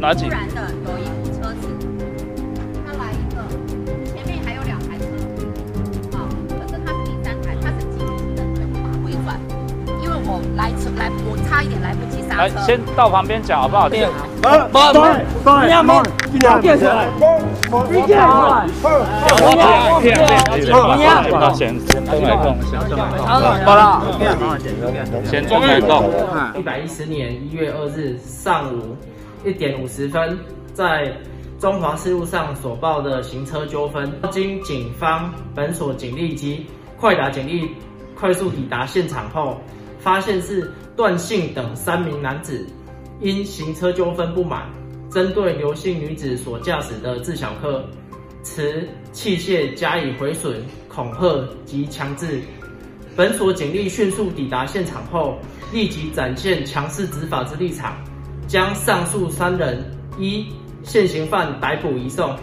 哪几突？然的有一部车子，他来一个，前面还有两台车，好，可是他是第三台，他是紧急的全部把回转，因为我来车来，我差一点来不及刹来，车。先到旁边讲好不好？这个不不，你要没，你要变下来，你变下来，我骗骗骗，到先先东来动，先东来动，好了，先东来动。一百一十年一月二日上午一点五十分，在中华市路上所报的行车纠纷，经警方本所警力及快打警力快速抵达现场后，发现是段姓等三名男子因行车纠纷不满，针对刘姓女子所驾驶的自小客持器械加以毁损、恐吓及强制。本所警力迅速抵达现场后，立即展现强势执法之立场，将上述三人一现行犯逮捕移送。